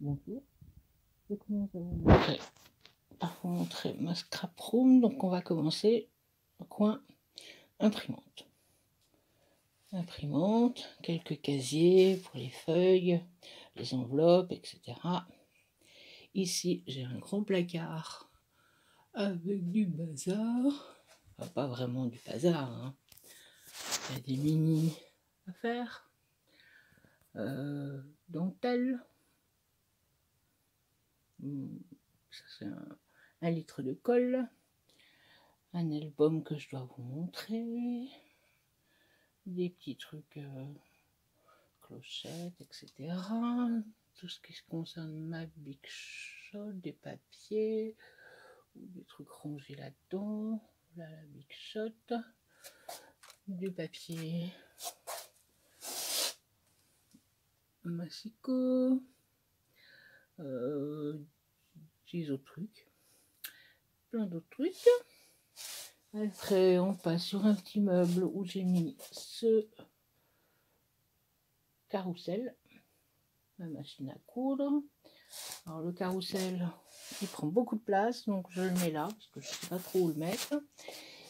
Bonjour. Je commence à vous montrer, à vous montrer ma scrap room. Donc on va commencer au coin imprimante. Imprimante, quelques casiers pour les feuilles, les enveloppes, etc. Ici, j'ai un grand placard avec du bazar. pas vraiment du bazar. Hein. Il y a des mini affaires. Euh, dentelle. Ça c'est un, litre de colle. Un album que je dois vous montrer. Des petits trucs euh, clochettes, etc. Tout ce qui concerne ma Big Shot, des papiers, ou des trucs rangés là-dedans. Là, la Big Shot. Du papier massico, euh, des autres trucs, plein d'autres trucs. Après, on passe sur un petit meuble où j'ai mis ce carrousel, ma machine à coudre. Alors le carrousel, il prend beaucoup de place, donc je le mets là, parce que je ne sais pas trop où le mettre.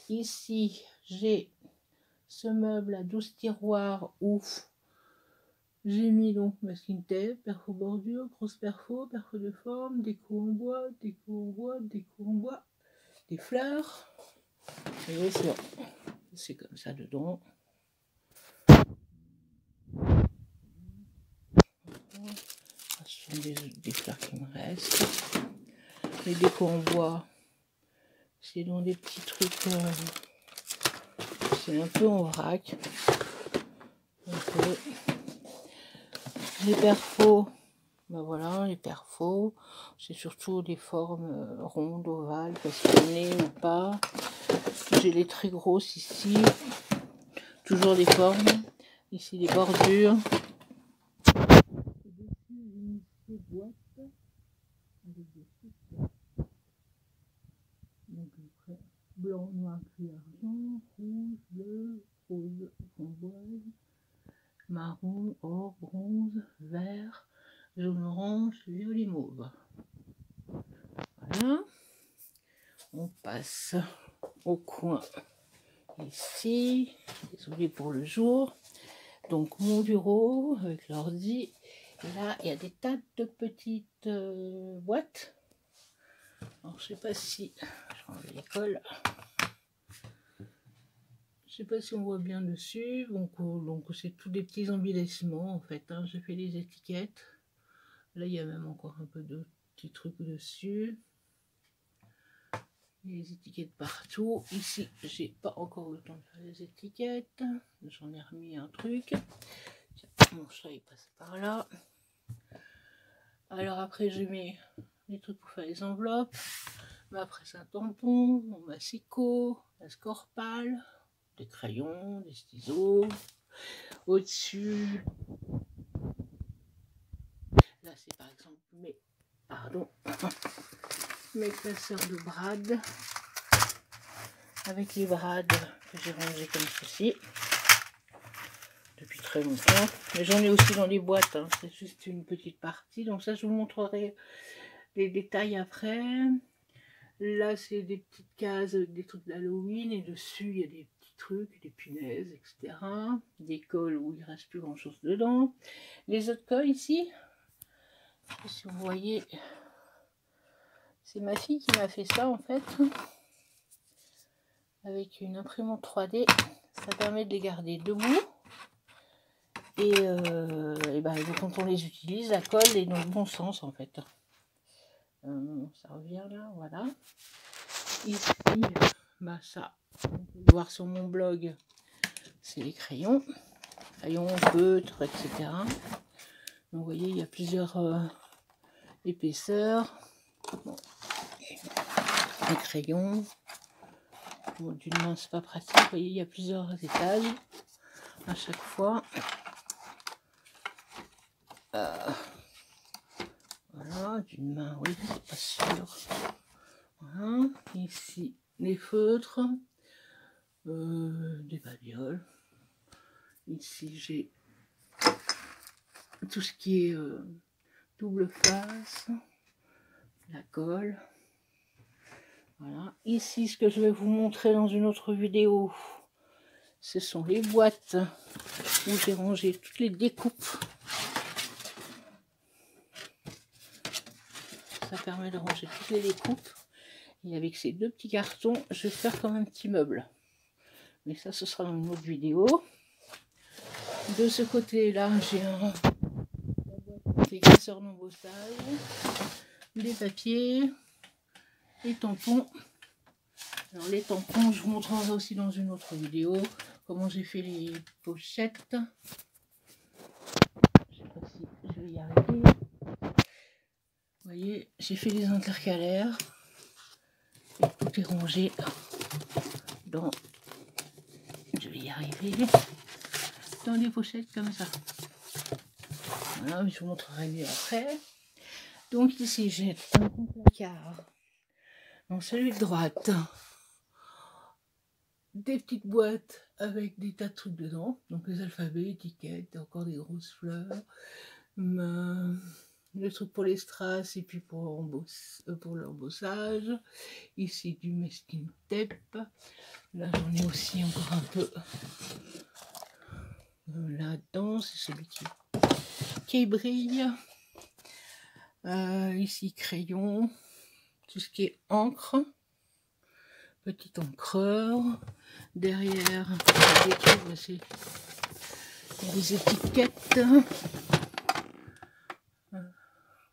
Ici, j'ai ce meuble à 12 tiroirs ouf j'ai mis donc masking tape, perfo bordure, grosse perfo, perfo de forme, déco en bois, déco en bois, déco en bois, des fleurs. C'est comme ça dedans. Ce sont des, fleurs qui me restent. Les déco en bois, c'est dans des petits trucs. Euh, c'est un peu en vrac. Les perfos, ben voilà, les perfos, c'est surtout des formes euh, rondes, ovales, questionnées ou pas. J'ai les très grosses ici, toujours des formes. Ici des bordures. blanc, noir, gris, argent, rouge, bleu, rose, framboise marron, or, bronze, vert, jaune orange, violet mauve. Voilà. On passe au coin ici. Désolé pour le jour. Donc mon bureau avec l'ordi. Là, il y a des tas de petites euh, boîtes. Alors, je sais pas si... Je l'école sais pas si on voit bien dessus. Donc, donc c'est tous des petits embellissements en fait. Hein. J'ai fait les étiquettes. Là, il y a même encore un peu de petits trucs dessus. Les étiquettes partout. Ici, j'ai pas encore le temps de faire les étiquettes. J'en ai remis un truc. mon chat passe par là. Alors après, je mets les trucs pour faire les enveloppes. Mais après, c'est un tampon, mon massico, la scorpale des crayons, des ciseaux. Au-dessus, là c'est par exemple mes, pardon, mes classeurs de brades avec les brades que j'ai rangés comme ceci depuis très longtemps. Mais j'en ai aussi dans les boîtes, hein. c'est juste une petite partie. Donc ça, je vous montrerai les détails après. Là, c'est des petites cases, des trucs d'Halloween et dessus, il y a des trucs, des punaises, etc. Des cols où il reste plus grand chose dedans. Les autres cols ici, si vous voyez, c'est ma fille qui m'a fait ça en fait. Avec une imprimante 3D, ça permet de les garder debout. Et, euh, ben, quand on les utilise, la colle est dans le bon sens en fait. Euh, ça revient là, voilà. Ici, bah ça, on peut voir sur mon blog, c'est les crayons, crayons, feutres, etc. Donc, vous voyez, il y a plusieurs euh, épaisseurs. Les crayons. D'une main, c'est pas pratique. Voyez, il y a plusieurs étages à chaque fois. Euh, voilà, d'une main, oui, c'est pas sûr. Voilà, ici, les feutres, euh, des babioles. Ici, j'ai tout ce qui est euh, double face, la colle. Voilà. Ici, ce que je vais vous montrer dans une autre vidéo, ce sont les boîtes où j'ai rangé toutes les découpes. Ça permet de ranger toutes les découpes. Et avec ces deux petits cartons, je vais faire comme un petit meuble. Mais ça, ce sera dans une autre vidéo. De ce côté-là, j'ai un épaisseur d'embossage, des papiers, les tampons. Alors les tampons, je vous montrerai aussi dans une autre vidéo comment j'ai fait les pochettes. Je sais pas si je vais y arriver. Vous voyez, j'ai fait les intercalaires. Et tout est rangé dans, je vais y arriver, dans des pochettes comme ça. Voilà, je vous montrerai mieux après. Donc ici, j'ai un placard. Donc celui de droite, des petites boîtes avec des tas de trucs dedans. Donc les alphabets, étiquettes, encore des grosses fleurs. le truc pour les strass et puis pour, euh, pour l'embossage. Ici du mesquin tape. Là j'en ai aussi encore un peu euh, là-dedans. C'est celui qui, qui brille. Euh, ici crayon. Tout ce qui est encre. Petit encreur. Derrière a des étiquettes.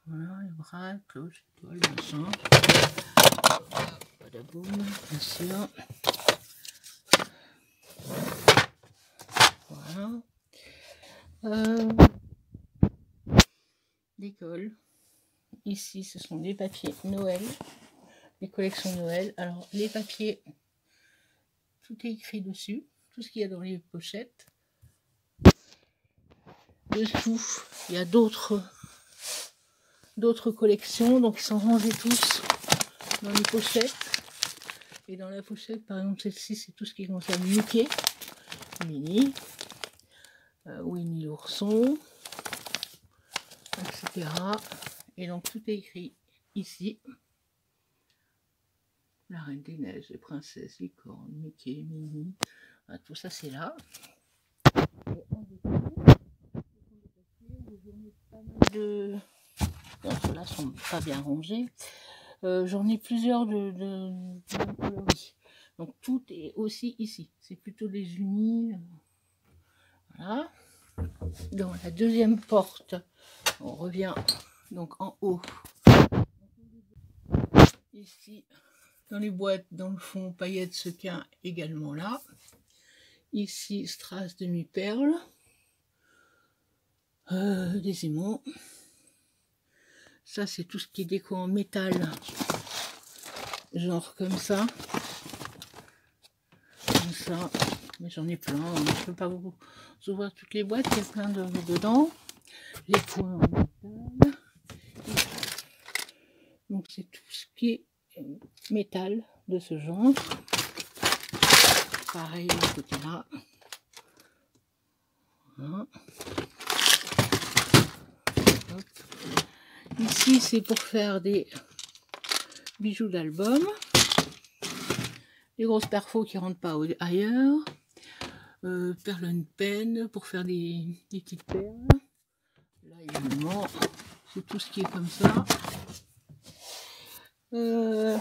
Voilà les bras cloche étoile machin. Boum bien sûr. Voilà. Euh, ici ce sont des papiers Noël les collections Noël alors les papiers tout est écrit dessus, tout ce qu'il y a dans les pochettes. Dessous, il y a d'autres d'autres collections, donc ils sont rangés tous dans les pochettes. Et dans la pochette, par exemple, celle-ci, c'est tout ce qui concerne Mickey, Minnie, euh, Winnie l'ourson, etc. Et donc tout est écrit ici. La Reine des Neiges, les princesses, les cornes, Mickey, Minnie, tout ça c'est là. de... ceux-là sont pas bien rangés. Euh, j'en ai plusieurs de, de, Donc tout est aussi ici. C'est plutôt des unis. Euh, voilà. Dans la deuxième porte, on revient donc en haut. Ici, dans les boîtes, dans le fond, paillettes sequin également là. Ici, strass demi-perle. Euh, des aimants. Ça, c'est tout ce qui est déco en métal. Genre comme ça. Comme ça. Mais j'en ai plein. Je ne peux pas vous ouvrir toutes les boîtes. Il y a plein de dedans. Les points en métal. C'est tout ce qui est métal de ce genre. Pareil de côté là. Ici, c'est pour faire des bijoux d'album. Les grosses perfos qui rentrent pas ailleurs. Euh, perle peine pour faire des, des petites perles. Là, évidemment, c'est tout ce qui est comme ça. Euh,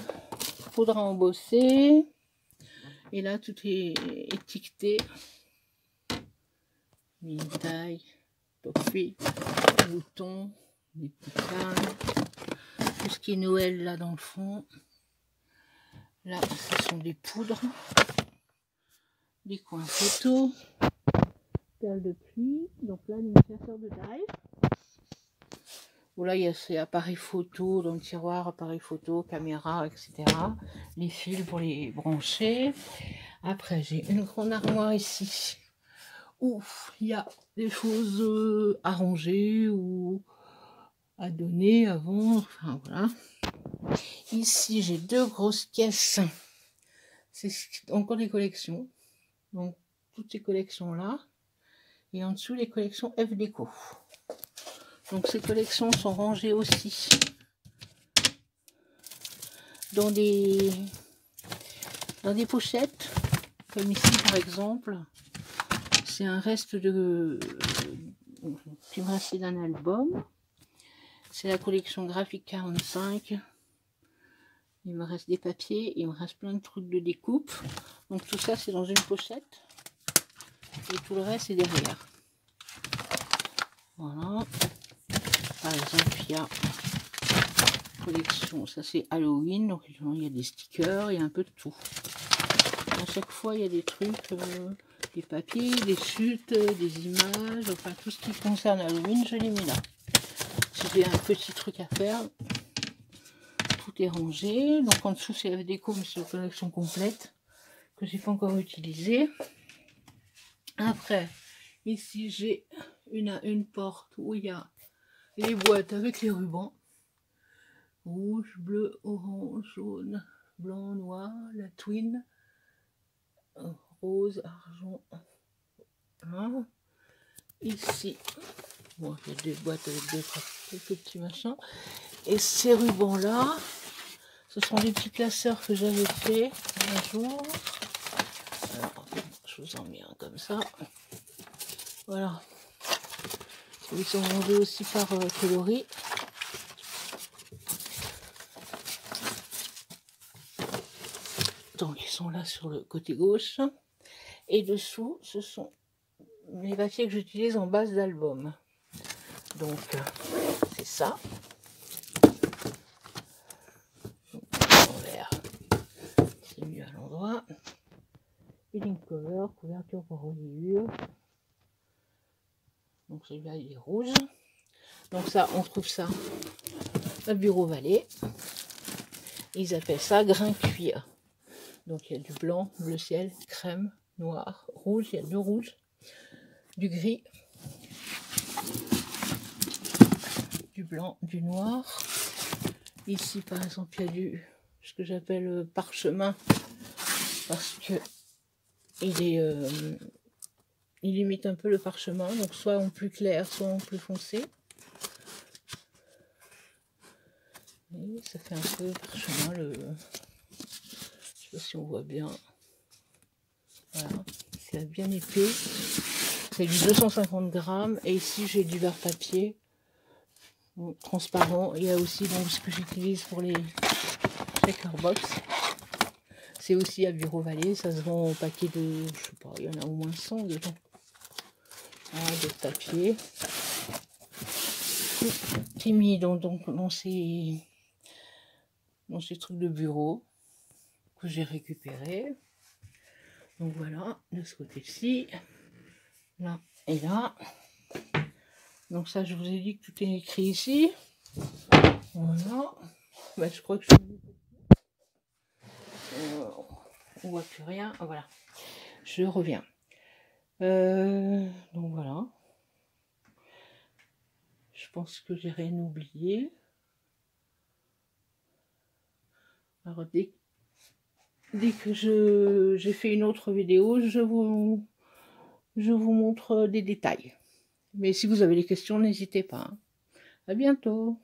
faudra embosser. Et là, tout est étiqueté. Une taille, toffee, bouton, des petits Tout ce qui est Noël là dans le fond. Là, ce sont des poudres. Des coins photos. Perles de pluie. Donc là, l'initiateur de taille. Là, il y a ces appareils photo le tiroir, appareil photo, caméra, etc. Les fils pour les brancher. Après, j'ai une grande armoire ici où il y a des choses euh, à ranger ou à donner, vendre. Enfin, voilà. Ici, j'ai deux grosses caisses. C'est encore des collections. Donc, toutes ces collections-là. Et en dessous, les collections F-Déco. Donc ces collections sont rangées aussi dans des, dans des pochettes, comme ici par exemple. C'est un reste de qui me d'un album. C'est la collection graphique 45. Il me reste des papiers, il me reste plein de trucs de découpe. Donc tout ça c'est dans une pochette. Et tout le reste est derrière. Voilà. Par exemple, il y a collection, ça c'est Halloween, donc il y a des stickers, il y a un peu de tout. À chaque fois, il y a des trucs, euh, des papiers, des chutes, des images, enfin tout ce qui concerne Halloween, je l'ai mis là. Si j'ai un petit truc à faire, tout est rangé. Donc en dessous, c'est la déco, mais c'est une collection complète que j'ai pas encore utilisée. Après, ici, j'ai une, une porte où il y a les boîtes avec les rubans. Rouge, bleu, orange, jaune, blanc, noir, la twin, rose, argent. Hein? Ici, bon, il y a des boîtes avec des petits machins. Et ces rubans-là, ce sont des petits placeurs que j'avais fait un jour. Je vous en mets un comme ça. Voilà. Ils sont vendus aussi par euh, coloris. Donc ils sont là sur le côté gauche. Et dessous, ce sont les papiers que j'utilise en base d'album. Donc euh, c'est ça. C'est mieux à l'endroit. Une cover, couverture pour reliure. Donc celui-là, il est rouge. Donc ça, on trouve ça à Bureau Vallée. Ils appellent ça grain cuir. Donc il y a du blanc, bleu ciel, crème, noir, rouge. Il y a deux rouges, du gris, du blanc, du noir. Ici, par exemple, il y a du ce que j'appelle euh, parchemin parce que il est euh, il imite un peu le parchemin, donc soit en plus clair, soit en plus foncé. Et ça fait un peu parchemin, le... je sais pas si on voit bien. Voilà, c'est bien épais. C'est du 250 grammes. Et ici, j'ai du verre papier transparent. Il y a aussi donc, ce que j'utilise pour les shaker box. C'est aussi à Bureau Vallée. Ça se vend au paquet de, je sais pas, il y en a au moins 100 dedans de papier qui mis donc, dans, ces, dans ces trucs de bureau que j'ai récupéré. Donc voilà, de ce côté-ci, là et là. Donc ça, je vous ai dit que tout est écrit ici. Voilà. Bah, je crois que je... Euh, on voit plus rien. Voilà. Je reviens. Euh, donc voilà. Je pense que j'ai rien oublié. Alors dès, que j'ai fait une autre vidéo, je vous je vous montre des détails. Mais si vous avez des questions, n'hésitez pas. Hein. À bientôt.